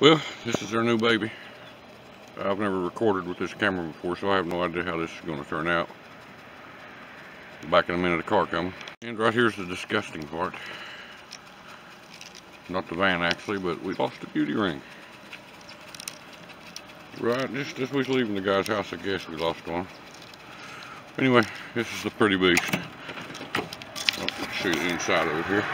Well, this is our new baby. I've never recorded with this camera before, so I have no idea how this is going to turn out. Back in a minute, a car coming. And right here's the disgusting part. Not the van, actually, but we lost a beauty ring. Right, just as we was leaving the guy's house, I guess we lost one. Anyway, this is the pretty beast. Oh, I'll show you the inside of it here.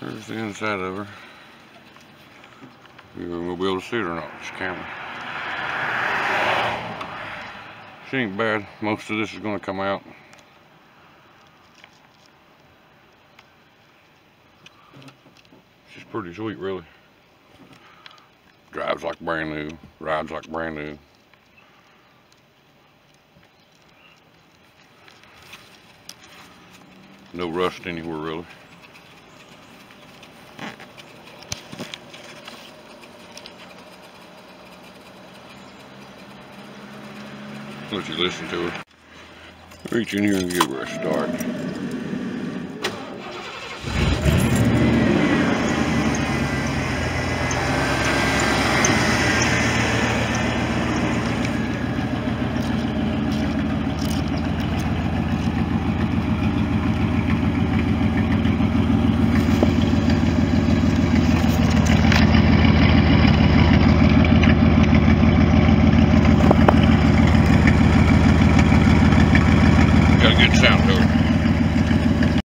There's the inside of her. You're gonna be able to see it or not, this camera. She ain't bad. Most of this is gonna come out. She's pretty sweet, really. Drives like brand new, rides like brand new. No rust anywhere, really. Let you listen to her. Reach in here and give her a start. good sound to it.